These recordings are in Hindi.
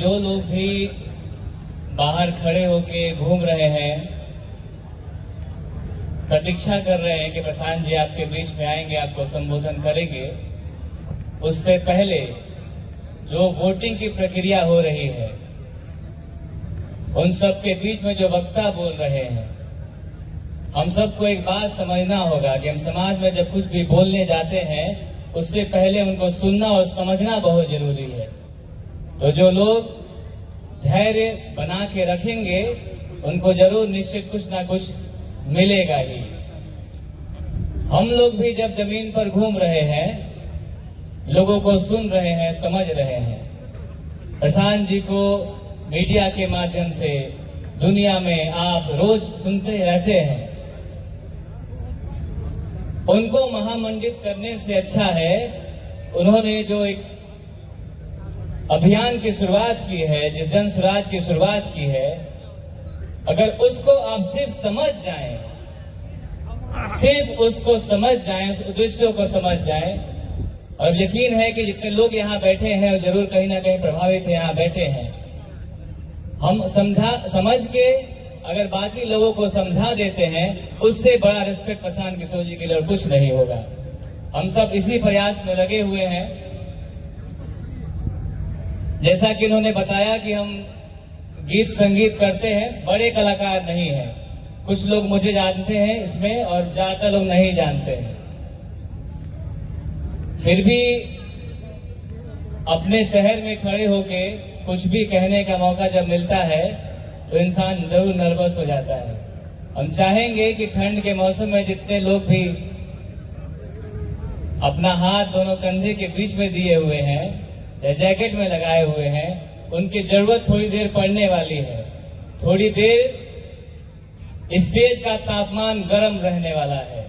जो लोग भी बाहर खड़े होके घूम रहे हैं, प्रतीक्षा कर रहे हैं कि प्रशांत जी आपके बीच में आएँगे, आपको संबोधन करेंगे, उससे पहले जो वोटिंग की प्रक्रिया हो रही है, उन सब के बीच में जो वक्ता बोल रहे हैं, हम सबको एक बात समझना होगा कि हम समाज में जब कुछ भी बोलने जाते हैं, उससे पहले उनको सुनना और समझना बहुत ज़रूरी है। तो जो लोग धैर्य बना के रखेंगे, उनको ज़रूर निश्चित कुछ ना कुछ मिलेगा ही। हम लोग भी जब ज़मीन पर घूम रहे हैं, लोगों को सुन रहे हैं, समझ रहे हैं। प्रशांत जी को मीडिया के माध्यम से दुनिया में आप रोज सुनते रहते हैं। उनको महामंडित करने से अच्छा है, उन्होंने जो एक अभियान की शुरुआत की है जिस जन स्वराज की शुरुआत की है अगर उसको आप सिर्फ़ समझ जाएँ, सिर्फ़ उसको समझ जाएँ, उस उद्देश्य को समझ जाएँ, और यकीन है कि जितने लोग यहाँ बैठे हैं वो ज़रूर कहीं ना कहीं प्रभावित है यहाँ बैठे हैं हम समझा समझ के अगर बाकी लोगों को समझा देते हैं उससे बड़ा रिस्पेक्ट प्रशांत किशोर जी के लिए और कुछ नहीं होगा। हम सब इसी प्रयास में लगे हुए हैं। जैसा कि इन्होंने बताया कि हम गीत संगीत करते हैं, बड़े कलाकार नहीं हैं। कुछ लोग मुझे जानते हैं इसमें और ज़्यादातर लोग नहीं जानते हैं। फिर भी अपने शहर में खड़े होके कुछ भी कहने का मौका जब मिलता है तो इंसान ज़रूर नर्वस हो जाता है। हम चाहेंगे कि ठंड के मौसम में जितने लोग भी अपना हाथ दोनों कंधे के बीच में दिए हुए हैं या जैकेट में लगाए हुए हैं, उनकी ज़रूरत थोड़ी देर पड़ने वाली है। थोड़ी देर स्टेज का तापमान गर्म रहने वाला है।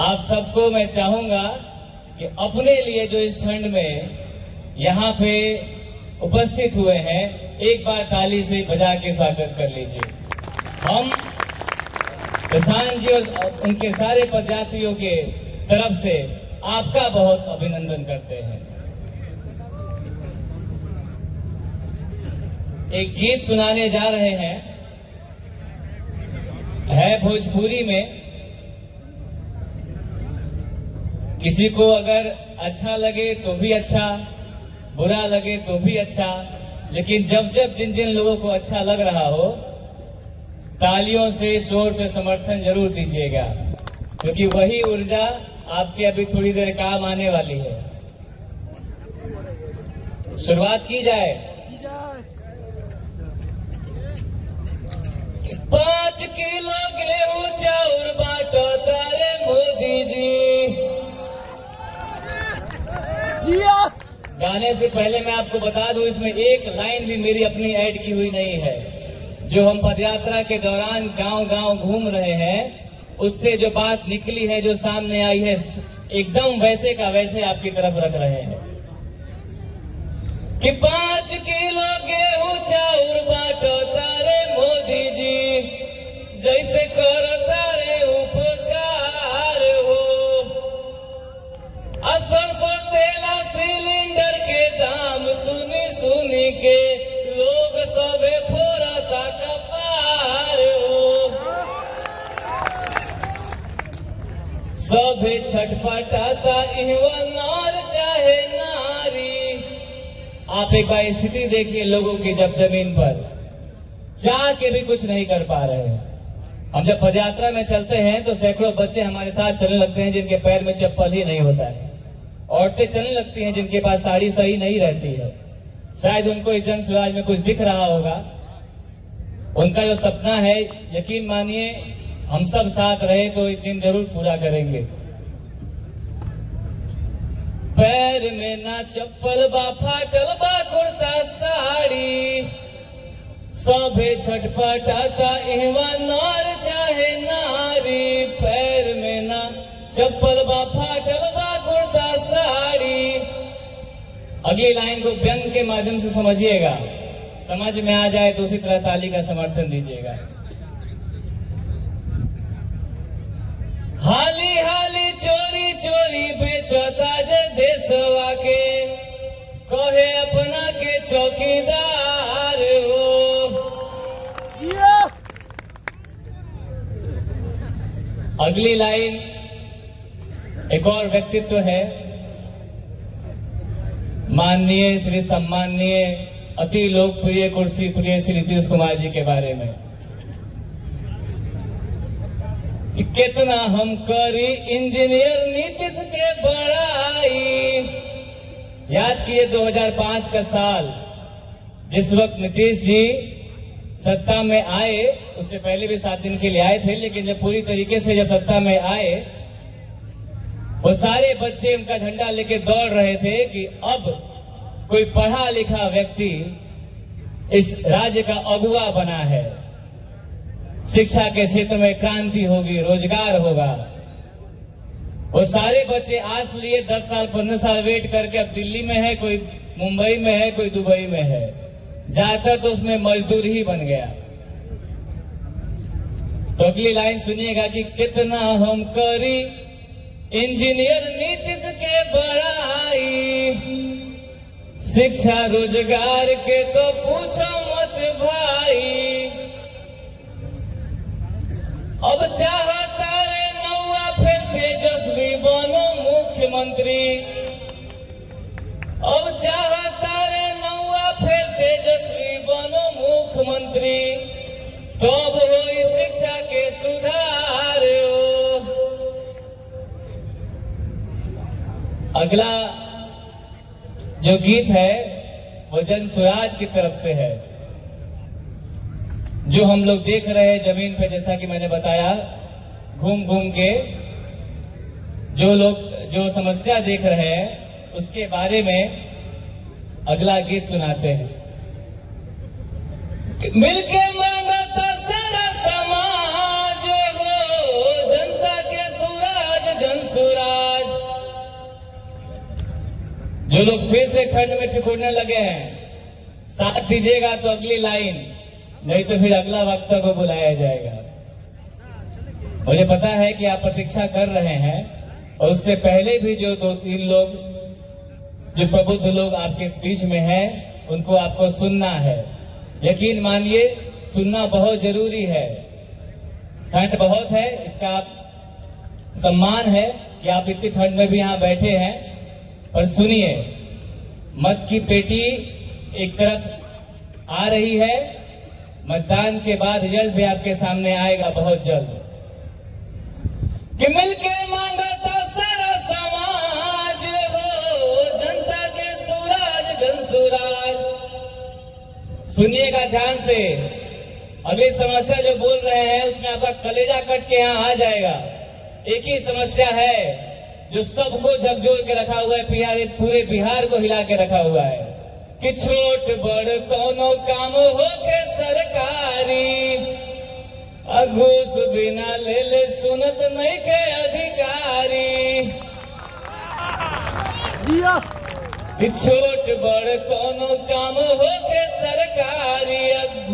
आप सबको मैं चाहूँगा कि अपने लिए जो इस ठंड में यहाँ पे उपस्थित हुए हैं, एक बार ताली से बजा के स्वागत कर लीजिए। हम प्रशांत जी और उनके सारे पदयात्रियों के तरफ़ से आपका बहुत अभिनंदन करते हैं। एक गीत सुनाने जा रहे हैं। है भोजपुरी में। किसी को अगर अच्छा लगे तो भी अच्छा बुरा लगे तो भी अच्छा लेकिन जब जब जिन जिन लोगों को अच्छा लग रहा हो, तालियों से, शोर से समर्थन ज़रूर दीजिएगा, क्योंकि वही ऊर्जा आपके अभी थोड़ी देर काम आने वाली है। शुरुआत की जाए। पाँच किलो गेहूँ चाउर बाटो तारे मोदी जी। गाने से पहले मैं आपको बता दूँ इसमें एक लाइन भी मेरी अपनी ऐड की हुई नहीं है। जो हम पदयात्रा के दौरान गाँव गाँव घूम रहे हैं उससे जो बात निकली है जो सामने आई है एकदम वैसे का वैसे आपकी तरफ़ रख रहे हैं। कि पाँच किलो गेहूँ सभे छटपटाता इहवा नार चाहे नारी। आप एक बार स्थिति देखिए लोगों की जब ज़मीन पर। जाके भी कुछ नहीं कर पा रहे हैं। हम जब पदयात्रा में चलते हैं तो सैकड़ों बच्चे हमारे साथ चलने लगते हैं जिनके पैर में चप्पल ही नहीं होता है। औरतें चलने लगती हैं जिनके पास साड़ी सही नहीं रहती है। शायद उनको इस जन स्वराज में कुछ दिख रहा होगा। उनका जो सपना है, यकीन मानिए हम सब साथ रहे तो एक दिन ज़रूर पूरा करेंगे। पैर में ना चप्पल बा, फाटल बा कुर्ता, साड़ी। सभे छटपटाता इहवा नार चाहे नारी। पैर में ना चप्पल बा, फाटल बा कुर्ता, साड़ी। अगली लाइन को व्यंग के माध्यम से समझिएगा। समझ में आ जाए तो उसी तरह ताली का समर्थन दीजिएगा। हाली हाली चोरी चोरी बेचता जे देशवा के कहे अपना के चौकीदार हो। अगली लाइन, एक और व्यक्तित्व है। माननीय, श्री सम्माननीय, अति लोकप्रिय कुर्सी प्रिय श्री नीतीश कुमार जी के बारे में। कि कितना हम करी इंजीनियर नीतीश के बड़ाई। याद किए 2005 का साल, जिस वक्त नीतीश जी सत्ता में आए, उससे पहले भी सात दिन के लिए आए थे, लेकिन जब पूरी तरीके से जब सत्ता में आए, वो सारे बच्चे उनका झंडा लेके दौड़ रहे थे कि अब कोई पढ़ा लिखा व्यक्ति इस राज्य का अगुआ बना है। शिक्षा के क्षेत्र में क्रांति होगी, रोज़गार होगा। वो सारे बच्चे आस लिए दस साल, पंद्रह साल वेट करके अब दिल्ली में है, कोई मुंबई में है, कोई दुबई में है। ज़्यादातर तो उसमें मजदूर ही बन गया। तो अगली लाइन सुनिएगा कि कितना हम करी इंजीनियर नीतीश के बड़ाई। शिक्षा रोज़गार के तो पूछो मत भाई। अब चाहता रे नौआ फिर तेजस्वी बनो मुख्यमंत्री। अब चाहता रे नौआ फिर तेजस्वी बनो मुख्यमंत्री। तब तो हो शिक्षा के सुधार हो। अगला जो गीत है, वो जन स्वराज की तरफ़ से है। जो हम लोग देख रहे हैं ज़मीन पे, जैसा कि मैंने बताया, घूम घूम के जो लोग, जो समस्या देख रहे हैं, उसके बारे में अगला गीत सुनाते हैं। मिलके माँगता सारा समाज जनता के सुराज, जन सुराज। जो लोग फिर से ठंड में ठिकुरने लगे हैं, साथ दीजिएगा तो अगली लाइन। नहीं तो फिर अगला वक्ता को बुलाया जाएगा। मुझे पता है कि आप प्रतीक्षा कर रहे हैं, और उससे पहले भी जो दो तीन लोग, जो प्रबुद्ध लोग आपके स्पीच में हैं, उनको आपको सुनना है। यकीन मानिए, सुनना बहुत ज़रूरी है। ठंड बहुत है, इसका आप सम्मान है कि आप इतनी ठंड में भी यहाँ बैठे हैं और सुनिए मत की पेटी एक तरफ़ आ रही है मतदान के बाद रिज़ल्ट भी आपके सामने आएगा बहुत जल्द। कि मिलके माँगता सारा समाज हो जनता के सूरज जन सूरज। सुनिएगा ध्यान से। अगली समस्या जो बोल रहे हैं, उसमें आपका कलेजा कट के यहाँ आ जाएगा। एक ही समस्या है, जो सबको झकझोर के रखा हुआ है पूरे बिहार को हिला के रखा हुआ है। कि छोट बड़ कोनो काम हो के सरकारी? घूस बिना ले ले सुनत नहीं के अधिकारी। कि छोट बड़ कोनो काम हो के सरकारी?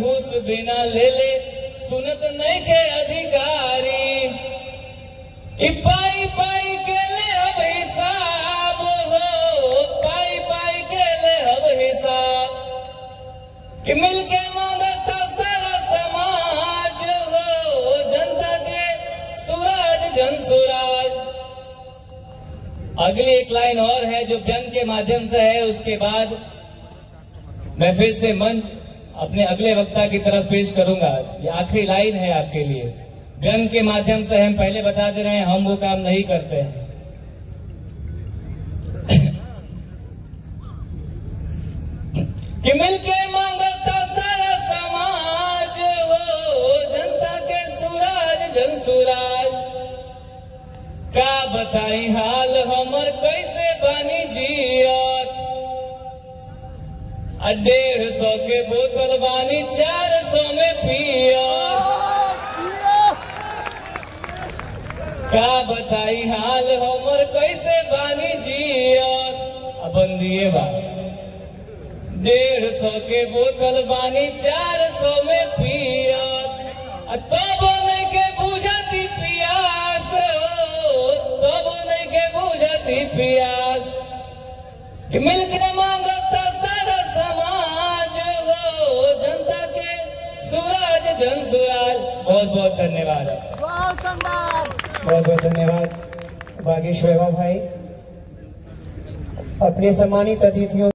घूस बिना ले ले सुनत नहीं के अधिकारी। इ पाई पाई एक लाइन और है जो व्यंग के माध्यम से है, उसके बाद मैं फिर से मंच अपने अगले वक्ता की तरफ़ पेश करूँगा। ये आखिरी लाइन है आपके लिए। व्यंग के माध्यम से हम पहले बता दे रहे हैं, हम वो काम नहीं करते हैं। कि मिलके डेढ़ सौ के बोतल बानी चार सौ में पियत का बताई हाल हमर, कैसे बानी जियत आ बंदिए बा डेढ़ सौ के बोतल बानी चार सौ में पियत आ तब नहीं के बुझती पियास, तब नहीं के बुझती पियास। मिलके माँगता सारा बहुत बहुत धन्यवाद। बहुत बहुत धन्यवाद। बागेश वैभव भाई अपने सम्मानित अतिथियों